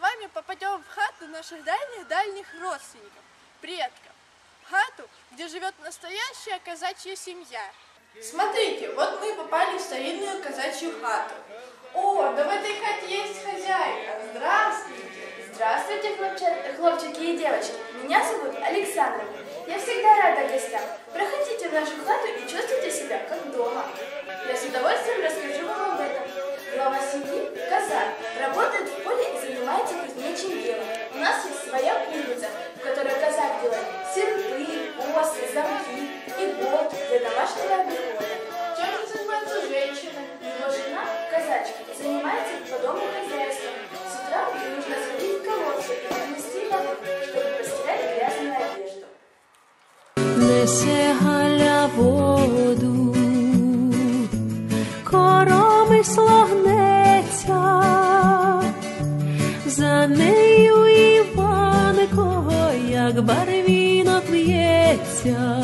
вами попадем в хату наших дальних-дальних родственников, предков. В хату, где живет настоящая казачья семья. Смотрите, вот мы попали в старинную казачью хату. О, да в этой хате есть хозяйка. Здравствуйте. Здравствуйте, хлопчики и девочки. Меня зовут Александра. Я всегда рада гостям. Проходите в нашу хату и чувствуйте себя как дома. Я нею Іванко, як барвінок в'ється,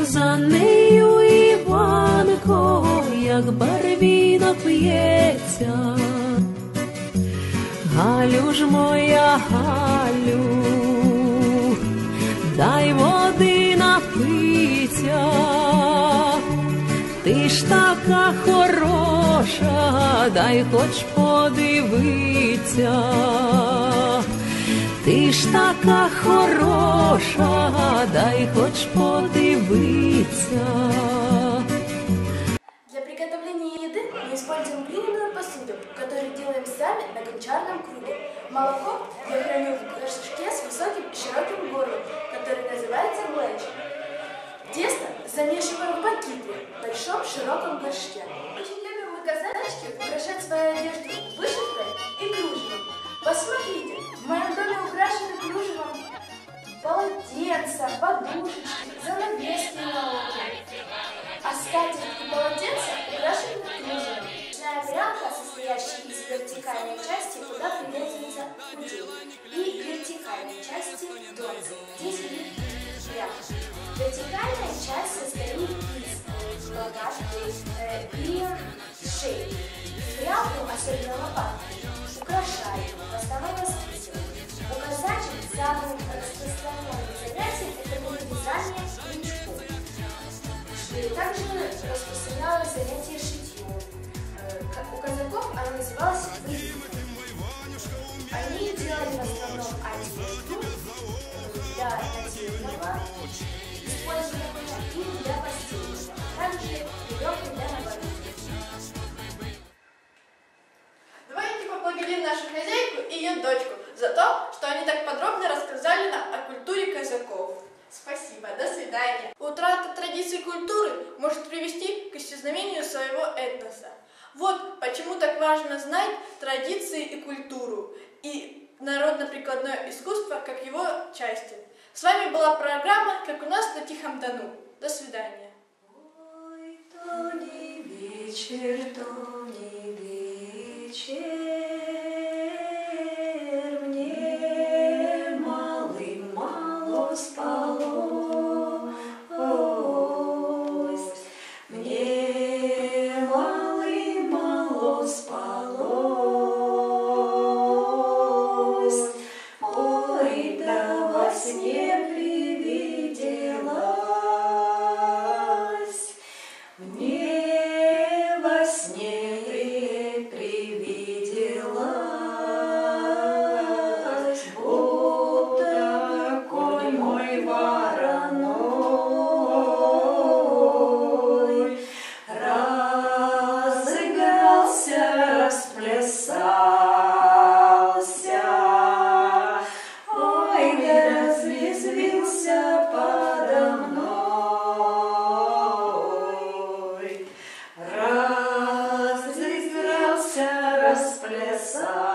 за нею Іванко, як барвінок в'ється. Галю ж моя Галю, дай води напиться, ти ж така хороша, дай хоч подивиться, ти ж така хороша, дай хоч подивиться. Для приготовления еды мы используем глиняную посуду, которую делаем сами на гончарном круге. Молоко я храню в горшке с высоким и широким горлом, который называется глэч. Тесто замешиваем в бакитле, большом широком горшке. Казачки украшать свою одежду вышивкой и кружевом. Посмотрите, в моем доме украшены кружевом полотенца, подушечки, занавески на окна. А скатерть и полотенце украшены кружевом. Ручная прялка, состоящая из вертикальной части, куда привязывается кутень, и вертикальной части донца. Здесь будет прялка. Вертикальная часть состоит из э, лопатки э, и шеи. Прялку, особенно лопатки, украшают, основной расписывают. У казачек самым распространенным занятием это было вязание крючков. И также распространялось занятие шитьем. Э, У казаков оно называлось вырезкой. Они делали в основном одежду э, для нательного нашу хозяйку и ее дочку за то, что они так подробно рассказали нам о культуре казаков. Спасибо, до свидания. Утрата традиций культуры может привести к исчезновению своего этноса. Вот почему так важно знать традиции и культуру, и народно-прикладное искусство как его части. С вами была программа «Как у нас на Тихом Дону». До свидания. Ой, то не вечер, то. Dios expressar.